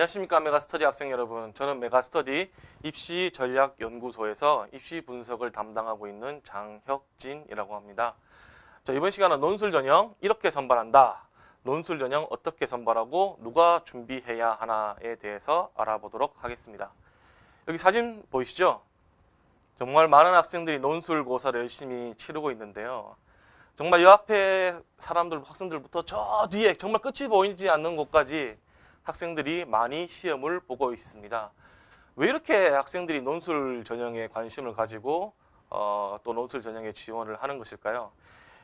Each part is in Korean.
안녕하십니까 메가스터디 학생 여러분. 저는 메가스터디 입시전략연구소에서 입시 분석을 담당하고 있는 장혁진이라고 합니다. 자 이번 시간은 논술 전형 이렇게 선발한다. 논술 전형 어떻게 선발하고 누가 준비해야 하나에 대해서 알아보도록 하겠습니다. 여기 사진 보이시죠? 정말 많은 학생들이 논술고사를 열심히 치르고 있는데요. 정말 이 앞에 사람들 학생들부터 저 뒤에 정말 끝이 보이지 않는 곳까지 학생들이 많이 시험을 보고 있습니다. 왜 이렇게 학생들이 논술 전형에 관심을 가지고 어, 또 논술 전형에 지원을 하는 것일까요?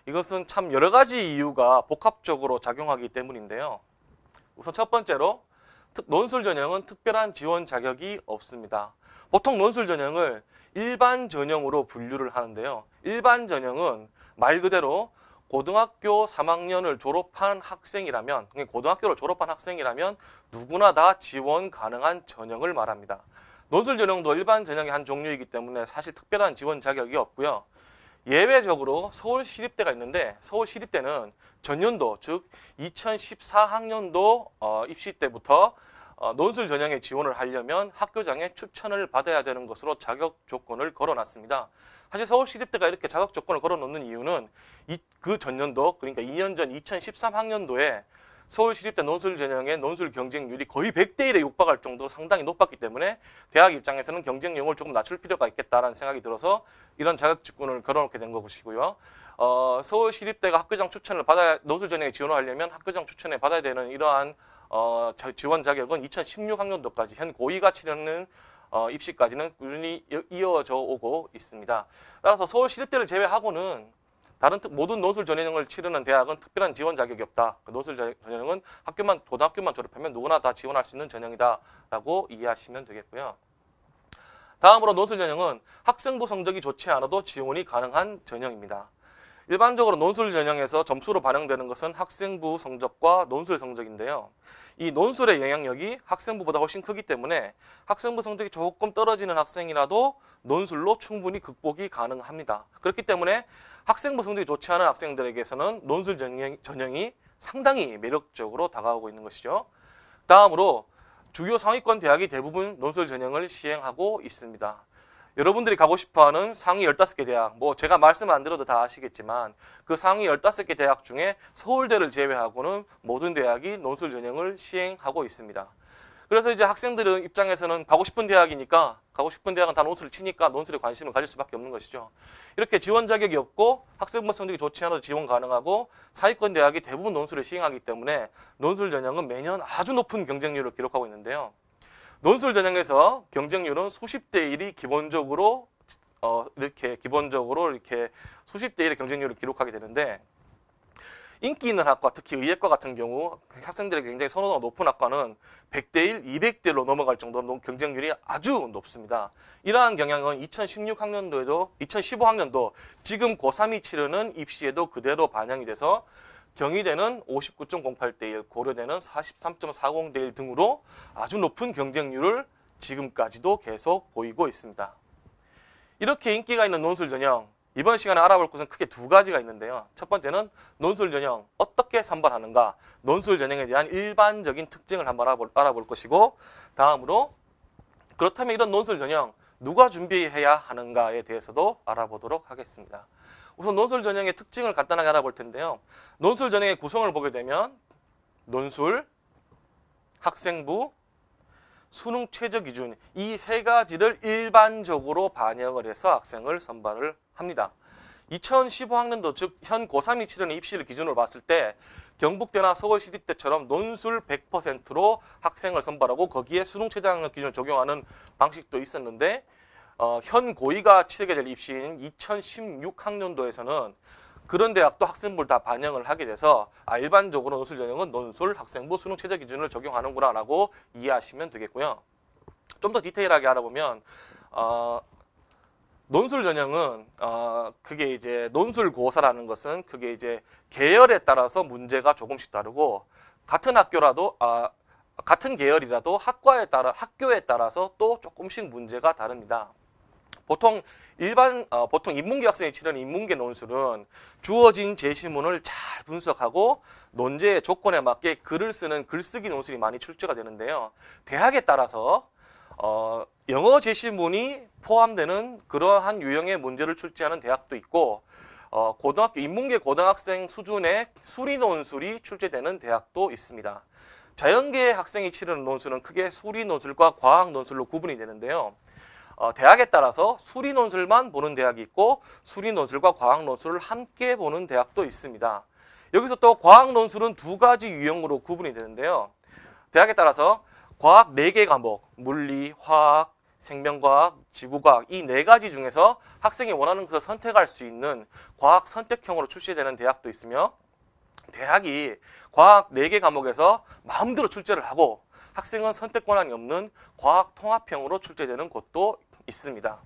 이것은 참 여러 가지 이유가 복합적으로 작용하기 때문인데요. 우선 첫 번째로 논술 전형은 특별한 지원 자격이 없습니다. 보통 논술 전형을 일반 전형으로 분류를 하는데요. 일반 전형은 말 그대로 고등학교 3학년을 졸업한 학생이라면 고등학교를 졸업한 학생이라면 누구나 다 지원 가능한 전형을 말합니다. 논술 전형도 일반 전형의 한 종류이기 때문에 사실 특별한 지원 자격이 없고요. 예외적으로 서울 시립대가 있는데 서울 시립대는 전년도 즉 2014학년도 어, 입시 때부터 어, 논술 전형에 지원을 하려면 학교장의 추천을 받아야 되는 것으로 자격 조건을 걸어놨습니다. 사실 서울시립대가 이렇게 자격 조건을 걸어놓는 이유는 이, 그 전년도 그러니까 2년 전 2013학년도에 서울시립대 논술 전형의 논술 경쟁률이 거의 100대 1에 육박할 정도로 상당히 높았기 때문에 대학 입장에서는 경쟁력을 조금 낮출 필요가 있겠다라는 생각이 들어서 이런 자격 조건을 걸어놓게 된 것이고요. 어, 서울시립대가 학교장 추천을 받아야 논술 전형에 지원을 하려면 학교장 추천에 받아야 되는 이러한 어, 지원 자격은 2016학년도까지 현 고의가 치르는 어, 입시까지는 꾸준히 이어져 오고 있습니다. 따라서 서울 시립대를 제외하고는 다른 특, 모든 논술 전형을 치르는 대학은 특별한 지원 자격이 없다. 그 논술 전형은 학교만 고등학교만 졸업하면 누구나 다 지원할 수 있는 전형이다라고 이해하시면 되겠고요. 다음으로 논술 전형은 학생부 성적이 좋지 않아도 지원이 가능한 전형입니다. 일반적으로 논술 전형에서 점수로 반영되는 것은 학생부 성적과 논술 성적인데요. 이 논술의 영향력이 학생부보다 훨씬 크기 때문에 학생부 성적이 조금 떨어지는 학생이라도 논술로 충분히 극복이 가능합니다. 그렇기 때문에 학생부 성적이 좋지 않은 학생들에게서는 논술 전형 이 상당히 매력적으로 다가오고 있는 것이죠. 다음으로 주요 상위권 대학이 대부분 논술 전형을 시행하고 있습니다. 여러분들이 가고 싶어하는 상위 15개 대학, 뭐 제가 말씀 안 드려도 다 아시겠지만 그 상위 15개 대학 중에 서울대를 제외하고는 모든 대학이 논술 전형을 시행하고 있습니다. 그래서 이제 학생들은 입장에서는 가고 싶은 대학이니까 가고 싶은 대학은 다 논술을 치니까 논술에 관심을 가질 수밖에 없는 것이죠. 이렇게 지원 자격이 없고 학생부 성적이 좋지 않아도 지원 가능하고 사위권 대학이 대부분 논술을 시행하기 때문에 논술 전형은 매년 아주 높은 경쟁률을 기록하고 있는데요. 논술 전형에서 경쟁률은 수십 대 1이 기본적으로 어, 이렇게 기본적으로 이렇게 수십 대 1의 경쟁률을 기록하게 되는데 인기 있는 학과, 특히 의예과 같은 경우 학생들에게 굉장히 선호도가 높은 학과는 100대 1, 200대 1로 넘어갈 정도로 경쟁률이 아주 높습니다. 이러한 경향은 2016학년도에도 2015학년도 지금 고3이 치르는 입시에도 그대로 반영이 돼서 경희대는 59.08대 1, 고려대는 43.40대 1 등으로 아주 높은 경쟁률을 지금까지도 계속 보이고 있습니다. 이렇게 인기가 있는 논술 전형, 이번 시간에 알아볼 것은 크게 두 가지가 있는데요. 첫 번째는 논술 전형 어떻게 선발하는가, 논술 전형에 대한 일반적인 특징을 한번 알아볼, 알아볼 것이고 다음으로 그렇다면 이런 논술 전형 누가 준비해야 하는가에 대해서도 알아보도록 하겠습니다. 우선 논술 전형의 특징을 간단하게 알아볼 텐데요. 논술 전형의 구성을 보게 되면 논술, 학생부, 수능 최저 기준 이 세 가지를 일반적으로 반영을 해서 학생을 선발을 합니다. 2015학년도 즉 현 고3이 치르는 입시를 기준으로 봤을 때 경북대나 서울시립대처럼 논술 100%로 학생을 선발하고 거기에 수능 최저 기준을 적용하는 방식도 있었는데 어, 현 고의가 치르게 될 입시인 2016학년도에서는 그런 대학도 학생부를 다 반영을 하게 돼서 아, 일반적으로 논술 전형은 논술, 학생부, 수능 최저 기준을 적용하는구나라고 이해하시면 되겠고요. 좀 더 디테일하게 알아보면 어, 논술 전형은 어, 그게 이제 논술 고사라는 것은 그게 이제 계열에 따라서 문제가 조금씩 다르고 같은 학교라도 아, 같은 계열이라도 학과에 따라 학교에 따라서 또 조금씩 문제가 다릅니다. 보통 일반 어, 보통 인문계 학생이 치르는 인문계 논술은 주어진 제시문을 잘 분석하고 논제의 조건에 맞게 글을 쓰는 글쓰기 논술이 많이 출제가 되는데요. 대학에 따라서 어, 영어 제시문이 포함되는 그러한 유형의 문제를 출제하는 대학도 있고 어, 고등학교 인문계 고등학생 수준의 수리 논술이 출제되는 대학도 있습니다. 자연계 학생이 치르는 논술은 크게 수리 논술과 과학 논술로 구분이 되는데요. 어, 대학에 따라서 수리 논술만 보는 대학이 있고 수리 논술과 과학 논술을 함께 보는 대학도 있습니다. 여기서 또 과학 논술은 두 가지 유형으로 구분이 되는데요. 대학에 따라서 과학 4개 과목, 물리, 화학, 생명과학, 지구과학 이 네 가지 중에서 학생이 원하는 것을 선택할 수 있는 과학 선택형으로 출시되는 대학도 있으며 대학이 과학 4개 과목에서 마음대로 출제를 하고 학생은 선택 권한이 없는 과학 통합형으로 출제되는 곳도 있습니다.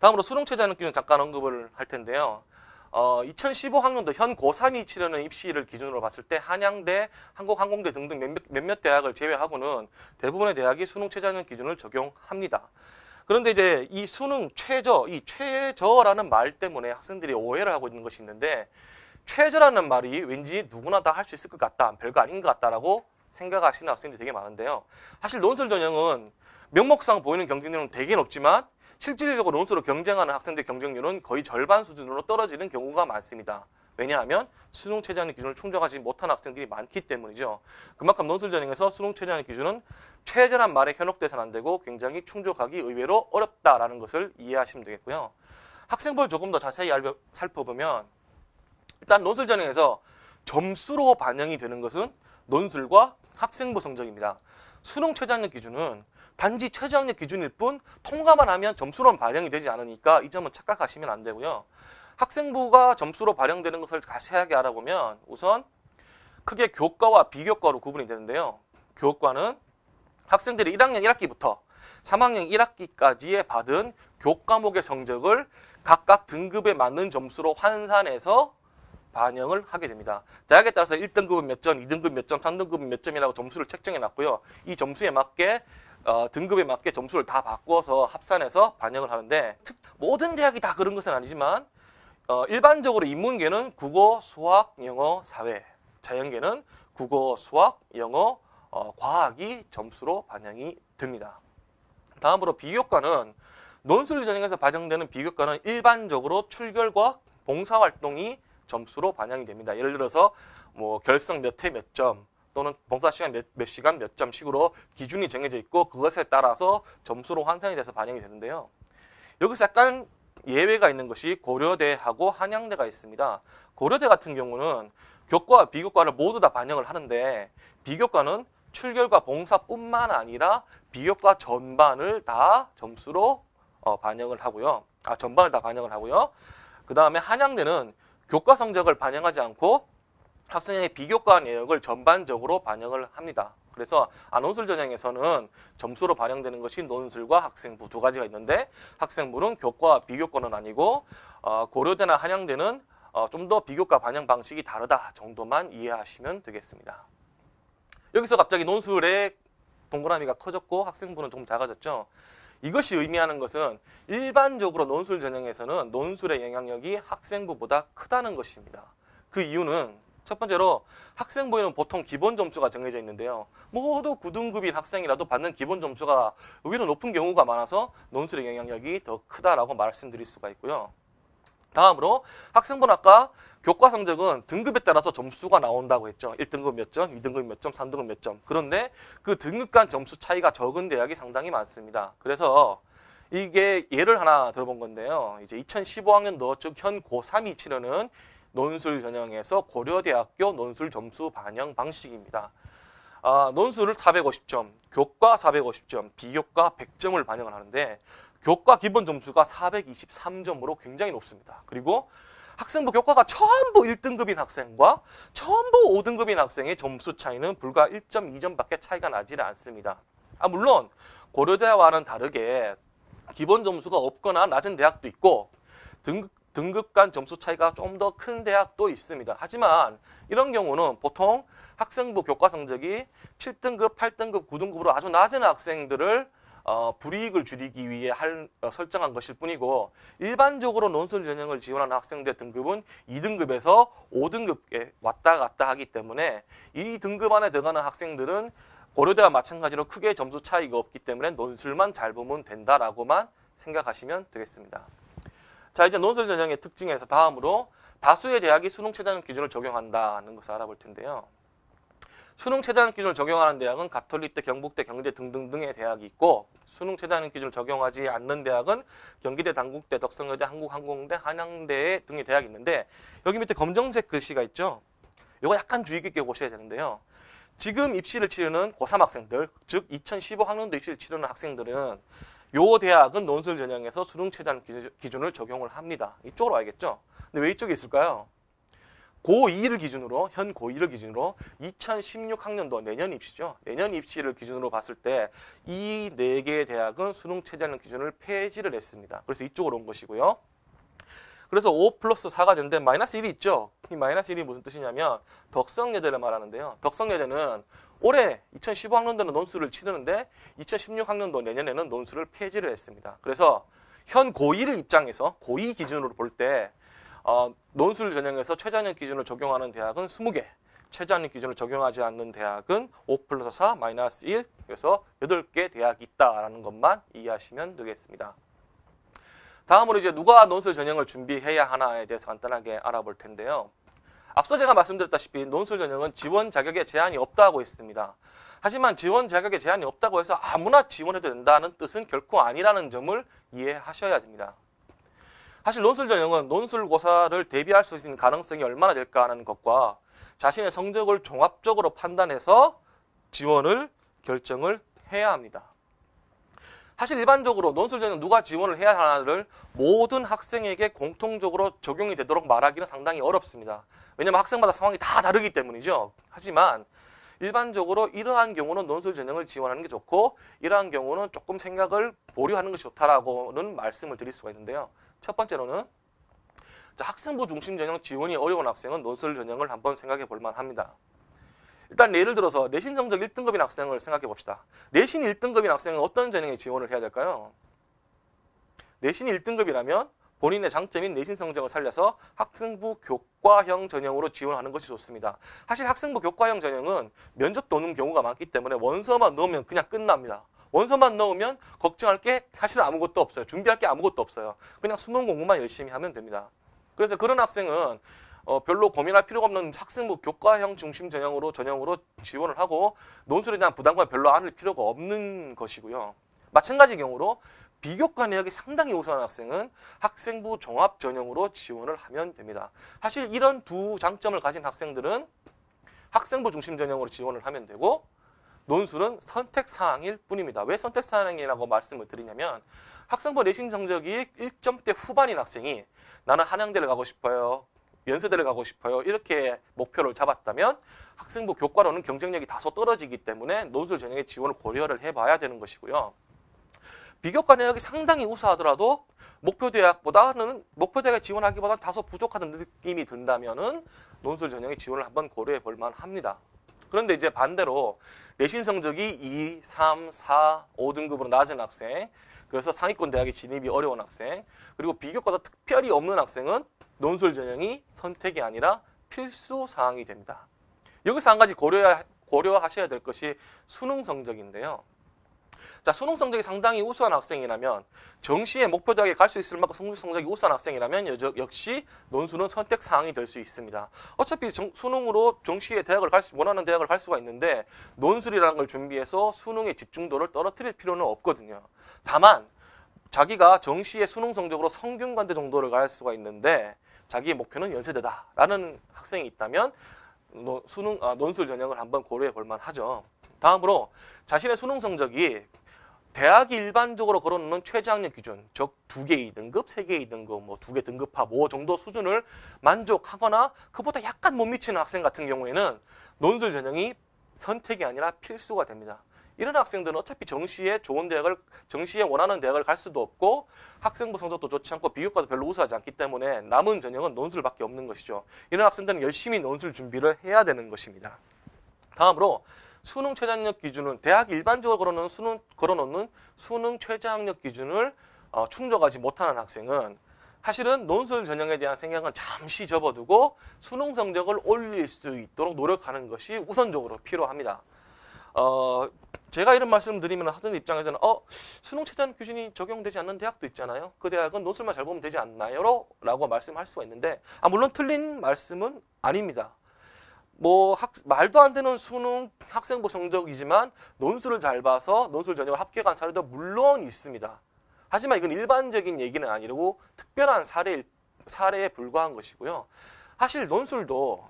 다음으로 수능 최저하는 기준 잠깐 언급을 할 텐데요. 어, 2015학년도 현 고3이 치르는 입시를 기준으로 봤을 때 한양대, 한국항공대 등등 몇몇, 몇몇 대학을 제외하고는 대부분의 대학이 수능 최저학년 기준을 적용합니다. 그런데 이제 이 수능 최저, 이 최저라는 말 때문에 학생들이 오해를 하고 있는 것이 있는데 최저라는 말이 왠지 누구나 다 할 수 있을 것 같다, 별거 아닌 것 같다라고 생각하시는 학생들이 되게 많은데요. 사실 논술 전형은 명목상 보이는 경쟁률은 되게 높지만 실질적으로 논술로 경쟁하는 학생들 경쟁률은 거의 절반 수준으로 떨어지는 경우가 많습니다. 왜냐하면 수능 최저학년 기준을 충족하지 못한 학생들이 많기 때문이죠. 그만큼 논술 전형에서 수능 최저학년 기준은 최저란 말에 현혹돼서는 안 되고 굉장히 충족하기 의외로 어렵다라는 것을 이해하시면 되겠고요. 학생부를 조금 더 자세히 살펴보면 일단 논술 전형에서 점수로 반영이 되는 것은 논술과 학생부 성적입니다. 수능 최저학년 기준은 단지 최저학력 기준일 뿐 통과만 하면 점수로는 반영이 되지 않으니까 이 점은 착각하시면 안 되고요. 학생부가 점수로 발행되는 것을 자세하게 알아보면 우선 크게 교과와 비교과로 구분이 되는데요. 교과는 학생들이 1학년 1학기부터 3학년 1학기까지에 받은 교과목의 성적을 각각 등급에 맞는 점수로 환산해서 반영을 하게 됩니다. 대학에 따라서 1등급은 몇 점, 2등급 몇 점, 3등급은 몇 점이라고 점수를 책정해 놨고요. 이 점수에 맞게 어, 등급에 맞게 점수를 다 바꿔서 합산해서 반영을 하는데 특, 모든 대학이 다 그런 것은 아니지만 어, 일반적으로 인문계는 국어, 수학, 영어, 사회, 자연계는 국어, 수학, 영어, 어, 과학이 점수로 반영이 됩니다. 다음으로 비교과는 논술 전형에서 반영되는 비교과는 일반적으로 출결과 봉사활동이 점수로 반영이 됩니다. 예를 들어서 뭐 결성 몇 회 몇 점, 또는 봉사 시간 몇, 몇 시간 몇 점씩으로 기준이 정해져 있고 그것에 따라서 점수로 환산이 돼서 반영이 되는데요. 여기서 약간 예외가 있는 것이 고려대하고 한양대가 있습니다. 고려대 같은 경우는 교과와 비교과를 모두 다 반영을 하는데 비교과는 출결과 봉사뿐만 아니라 비교과 전반을 다 점수로 어, 반영을 하고요. 아 전반을 다 반영을 하고요. 그 다음에 한양대는 교과 성적을 반영하지 않고 학생의 비교과 내역을 전반적으로 반영을 합니다. 그래서 안논술 전형에서는 점수로 반영되는 것이 논술과 학생부 두 가지가 있는데 학생부는 교과 비교과는 아니고 어, 고려대나 한양대는 어, 좀 더 비교과 반영 방식이 다르다 정도만 이해하시면 되겠습니다. 여기서 갑자기 논술의 동그라미가 커졌고 학생부는 좀 작아졌죠. 이것이 의미하는 것은 일반적으로 논술 전형에서는 논술의 영향력이 학생부보다 크다는 것입니다. 그 이유는 첫 번째로 학생부에는 보통 기본 점수가 정해져 있는데요. 모두 9등급인 학생이라도 받는 기본 점수가 의외로 높은 경우가 많아서 논술의 영향력이 더 크다라고 말씀드릴 수가 있고요. 다음으로 학생부는 아까 교과 성적은 등급에 따라서 점수가 나온다고 했죠. 1등급 몇 점, 2등급 몇 점, 3등급 몇 점. 그런데 그 등급 간 점수 차이가 적은 대학이 상당히 많습니다. 그래서 이게 예를 하나 들어본 건데요. 이제 2015학년도 즉 현 고3이 치르는 논술 전형에서 고려대학교 논술 점수 반영 방식입니다. 아, 논술을 450점, 교과 450점, 비교과 100점을 반영을 하는데 교과 기본 점수가 423점으로 굉장히 높습니다. 그리고 학생부 교과가 전부 1등급인 학생과 전부 5등급인 학생의 점수 차이는 불과 1.2점밖에 차이가 나지 않습니다. 아, 물론 고려대와는 다르게 기본 점수가 없거나 낮은 대학도 있고 등급 등급 간 점수 차이가 좀 더 큰 대학도 있습니다. 하지만 이런 경우는 보통 학생부 교과 성적이 7등급, 8등급, 9등급으로 아주 낮은 학생들을 어, 불이익을 줄이기 위해 할, 어, 설정한 것일 뿐이고 일반적으로 논술 전형을 지원하는 학생들의 등급은 2등급에서 5등급에 왔다 갔다 하기 때문에 이 등급 안에 들어가는 학생들은 고려대와 마찬가지로 크게 점수 차이가 없기 때문에 논술만 잘 보면 된다라고만 생각하시면 되겠습니다. 자 이제 논술 전형의 특징에서 다음으로 다수의 대학이 수능 최저학 기준을 적용한다는 것을 알아볼 텐데요. 수능 최저학 기준을 적용하는 대학은 가톨릭대, 경북대, 경대 등등등의 대학이 있고 수능 최저학 기준을 적용하지 않는 대학은 경기대, 단국대, 덕성여대, 한국항공대, 한양대 등의 대학이 있는데 여기 밑에 검정색 글씨가 있죠. 이거 약간 주의 깊게 보셔야 되는데요. 지금 입시를 치르는 고3 학생들, 즉 2015 학년도 입시를 치르는 학생들은 요 대학은 논술 전형에서 수능 최저학 기준을 적용을 합니다. 이쪽으로 와야겠죠. 근데 왜 이쪽에 있을까요? 고2를 기준으로 현 고2를 기준으로 2016 학년도 내년 입시죠. 내년 입시를 기준으로 봤을 때 이 네 개의 대학은 수능 최저학 기준을 폐지를 했습니다. 그래서 이쪽으로 온 것이고요. 그래서 5 플러스 4가 되는데 마이너스 1이 있죠. 이 마이너스 1이 무슨 뜻이냐면 덕성여대를 말하는데요. 덕성여대는 올해 2015학년도는 논술을 치르는데 2016학년도 내년에는 논술을 폐지를 했습니다. 그래서 현 고2를 입장에서 고2 기준으로 볼때 어, 논술 전형에서 최저학년 기준을 적용하는 대학은 20개, 최저학년 기준을 적용하지 않는 대학은 5 플러스 4 마이너스 1, 그래서 8개 대학이 있다라는 것만 이해하시면 되겠습니다. 다음으로 이제 누가 논술 전형을 준비해야 하나에 대해서 간단하게 알아볼 텐데요. 앞서 제가 말씀드렸다시피 논술 전형은 지원 자격에 제한이 없다고 했습니다. 하지만 지원 자격에 제한이 없다고 해서 아무나 지원해도 된다는 뜻은 결코 아니라는 점을 이해하셔야 됩니다. 사실 논술 전형은 논술고사를 대비할 수 있는 가능성이 얼마나 될까 하는 것과 자신의 성적을 종합적으로 판단해서 지원을 결정을 해야 합니다. 사실 일반적으로 논술 전형 누가 지원을 해야 하나를 모든 학생에게 공통적으로 적용이 되도록 말하기는 상당히 어렵습니다. 왜냐하면 학생마다 상황이 다 다르기 때문이죠. 하지만 일반적으로 이러한 경우는 논술 전형을 지원하는 게 좋고 이러한 경우는 조금 생각을 보류하는 것이 좋다라고는 말씀을 드릴 수가 있는데요. 첫 번째로는 학생부 중심 전형 지원이 어려운 학생은 논술 전형을 한번 생각해 볼 만합니다. 일단 예를 들어서 내신 성적 1등급인 학생을 생각해 봅시다. 내신 1등급인 학생은 어떤 전형에 지원을 해야 될까요? 내신 1등급이라면 본인의 장점인 내신 성적을 살려서 학생부 교과형 전형으로 지원하는 것이 좋습니다. 사실 학생부 교과형 전형은 면접도 오는 경우가 많기 때문에 원서만 넣으면 그냥 끝납니다. 원서만 넣으면 걱정할 게 사실 아무것도 없어요. 준비할 게 아무것도 없어요. 그냥 수능 공부만 열심히 하면 됩니다. 그래서 그런 학생은 어, 별로 고민할 필요가 없는 학생부 교과형 중심 전형으로 전형으로 지원을 하고 논술에 대한 부담감 별로 안을 필요가 없는 것이고요. 마찬가지 경우로 비교과 내역이 상당히 우수한 학생은 학생부 종합 전형으로 지원을 하면 됩니다. 사실 이런 두 장점을 가진 학생들은 학생부 중심 전형으로 지원을 하면 되고 논술은 선택 사항일 뿐입니다. 왜 선택 사항이라고 말씀을 드리냐면 학생부 내신 성적이 1점대 후반인 학생이 나는 한양대를 가고 싶어요. 연세대를 가고 싶어요. 이렇게 목표를 잡았다면 학생부 교과로는 경쟁력이 다소 떨어지기 때문에 논술 전형의 지원을 고려를 해봐야 되는 것이고요. 비교과 내역이 상당히 우수하더라도 목표 대학보다는 목표 대학에 지원하기보다 다소 부족하다는 느낌이 든다면은 논술 전형의 지원을 한번 고려해 볼 만합니다. 그런데 이제 반대로 내신 성적이 2, 3, 4, 5등급으로 낮은 학생, 그래서 상위권 대학에 진입이 어려운 학생, 그리고 비교과도 특별히 없는 학생은 논술 전형이 선택이 아니라 필수 사항이 됩니다. 여기서 한 가지 고려, 고려하셔야 될 것이 수능 성적인데요. 자, 수능 성적이 상당히 우수한 학생이라면 정시에 목표 대학에 갈 수 있을 만큼 성적 성적이 우수한 학생이라면 역시 논술은 선택 사항이 될 수 있습니다. 어차피 정, 수능으로 정시에 대학을 갈 수, 원하는 대학을 갈 수가 있는데 논술이라는 걸 준비해서 수능의 집중도를 떨어뜨릴 필요는 없거든요. 다만 자기가 정시의 수능 성적으로 성균관대 정도를 갈 수가 있는데 자기의 목표는 연세대다라는 학생이 있다면 수능 아, 논술 전형을 한번 고려해 볼 만하죠. 다음으로 자신의 수능 성적이 대학이 일반적으로 걸어놓는 최저학력 기준, 즉 두 개 2등급, 세 개 2등급, 뭐 두 개 등급합 5 정도 수준을 만족하거나 그보다 약간 못 미치는 학생 같은 경우에는 논술 전형이 선택이 아니라 필수가 됩니다. 이런 학생들은 어차피 정시에 좋은 대학을 정시에 원하는 대학을 갈 수도 없고 학생부 성적도 좋지 않고 비교과도 별로 우수하지 않기 때문에 남은 전형은 논술밖에 없는 것이죠. 이런 학생들은 열심히 논술 준비를 해야 되는 것입니다. 다음으로 수능 최저학력 기준은 대학 일반적으로 걸어놓는 수능 걸어놓는 수능 최저학력 기준을 어, 충족하지 못하는 학생은 사실은 논술 전형에 대한 생각은 잠시 접어두고 수능 성적을 올릴 수 있도록 노력하는 것이 우선적으로 필요합니다. 어, 제가 이런 말씀 드리면 학생 입장에서는 어 수능 최저학력 기준이 적용되지 않는 대학도 있잖아요. 그 대학은 논술만 잘 보면 되지 않나요? 라고 말씀할 수가 있는데 아 물론 틀린 말씀은 아닙니다. 뭐 학, 말도 안 되는 수능 학생부 성적이지만 논술을 잘 봐서 논술 전형을 합격한 사례도 물론 있습니다. 하지만 이건 일반적인 얘기는 아니고 특별한 사례 사례에 불과한 것이고요. 사실 논술도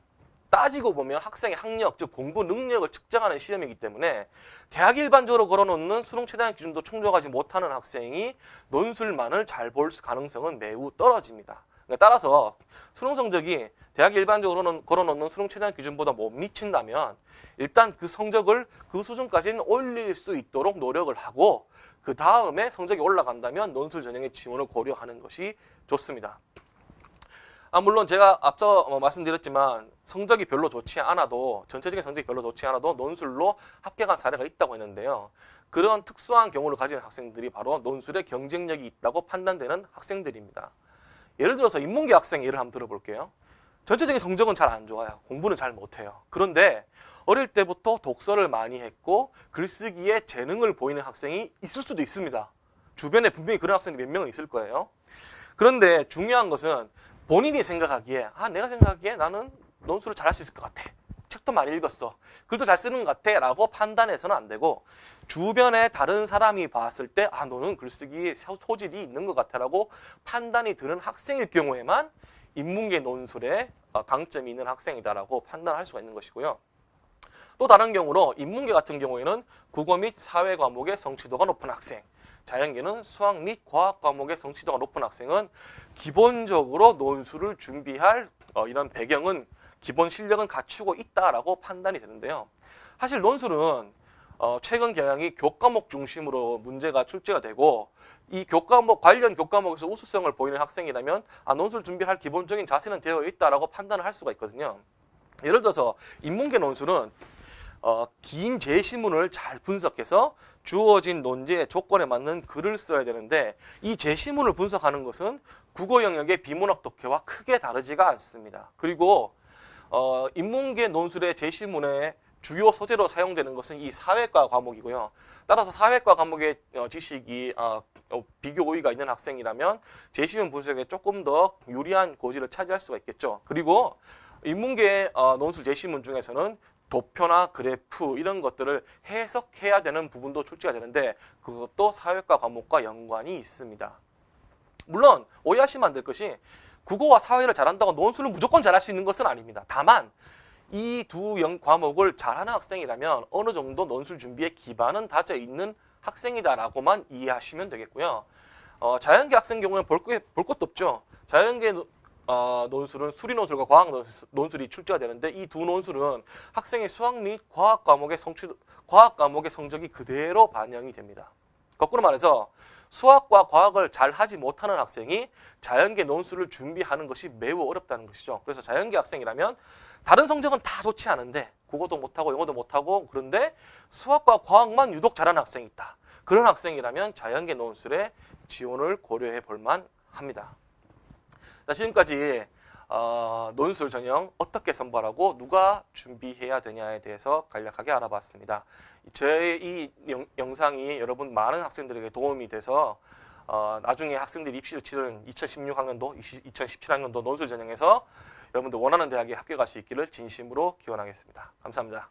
따지고 보면 학생의 학력, 즉 공부 능력을 측정하는 시험이기 때문에 대학 일반적으로 걸어놓는 수능 최대한 기준도 충족하지 못하는 학생이 논술만을 잘 볼 가능성은 매우 떨어집니다. 그러니까 따라서 수능 성적이 대학 일반적으로는 걸어놓는 수능 최대한 기준보다 못 미친다면 일단 그 성적을 그 수준까지는 올릴 수 있도록 노력을 하고 그 다음에 성적이 올라간다면 논술 전형의 지원을 고려하는 것이 좋습니다. 아, 물론 제가 앞서 어, 말씀드렸지만 성적이 별로 좋지 않아도 전체적인 성적이 별로 좋지 않아도 논술로 합격한 사례가 있다고 했는데요. 그런 특수한 경우를 가진 학생들이 바로 논술에 경쟁력이 있다고 판단되는 학생들입니다. 예를 들어서 인문계 학생 예를 한번 들어볼게요. 전체적인 성적은 잘 안 좋아요. 공부는 잘 못해요. 그런데 어릴 때부터 독서를 많이 했고 글쓰기에 재능을 보이는 학생이 있을 수도 있습니다. 주변에 분명히 그런 학생이 몇 명은 있을 거예요. 그런데 중요한 것은 본인이 생각하기에 아 내가 생각하기에 나는 논술을 잘할 수 있을 것 같아. 책도 많이 읽었어. 글도 잘 쓰는 것 같아. 라고 판단해서는 안 되고 주변에 다른 사람이 봤을 때 아 너는 글쓰기에 소질이 있는 것 같아 라고 판단이 드는 학생일 경우에만 인문계 논술에 어, 강점이 있는 학생이다라고 판단할 수가 있는 것이고요. 또 다른 경우로 인문계 같은 경우에는 국어 및 사회 과목의 성취도가 높은 학생, 자연계는 수학 및 과학 과목의 성취도가 높은 학생은 기본적으로 논술을 준비할 어, 이런 배경은 기본 실력은 갖추고 있다라고 판단이 되는데요. 사실 논술은 어, 최근 경향이 교과목 중심으로 문제가 출제가 되고 이 교과목 관련 교과목에서 우수성을 보이는 학생이라면 아, 논술 준비할 기본적인 자세는 되어 있다라고 판단을 할 수가 있거든요. 예를 들어서 인문계 논술은 어, 긴 제시문을 잘 분석해서 주어진 논제의 조건에 맞는 글을 써야 되는데 이 제시문을 분석하는 것은 국어 영역의 비문학 독해와 크게 다르지가 않습니다. 그리고 어, 인문계 논술의 제시문의 주요 소재로 사용되는 것은 이 사회과 과목이고요. 따라서 사회과 과목의 어, 지식이 어, 어, 비교 우위가 있는 학생이라면 제시문 분석에 조금 더 유리한 고지를 차지할 수가 있겠죠. 그리고 인문계 어, 논술 제시문 중에서는 도표나 그래프 이런 것들을 해석해야 되는 부분도 출제가 되는데 그것도 사회과 과목과 연관이 있습니다. 물론 오해하시면 안 될 것이 국어와 사회를 잘한다고 논술을 무조건 잘할 수 있는 것은 아닙니다. 다만 이 두 과목을 잘하는 학생이라면 어느 정도 논술 준비에 기반은 다져 있는 학생이다라고만 이해하시면 되겠고요. 어, 자연계 학생 경우는 볼, 볼 것도 없죠. 자연계 어, 논술은 수리 논술과 과학 논술 이 출제가 되는데 이 두 논술은 학생의 수학 및 과학 과목의 성취 과학 과목의 성적이 그대로 반영이 됩니다. 거꾸로 말해서 수학과 과학을 잘 하지 못하는 학생이 자연계 논술을 준비하는 것이 매우 어렵다는 것이죠. 그래서 자연계 학생이라면 다른 성적은 다 좋지 않은데 국어도 못하고 영어도 못하고 그런데 수학과 과학만 유독 잘하는 학생이 있다. 그런 학생이라면 자연계 논술에 지원을 고려해 볼만 합니다. 자, 지금까지 어, 논술 전형 어떻게 선발하고 누가 준비해야 되냐에 대해서 간략하게 알아봤습니다. 제 이 영상이 여러분 많은 학생들에게 도움이 돼서 어, 나중에 학생들이 입시를 치른 2016학년도, 2017학년도 논술 전형에서 여러분들 원하는 대학에 합격할 수 있기를 진심으로 기원하겠습니다. 감사합니다.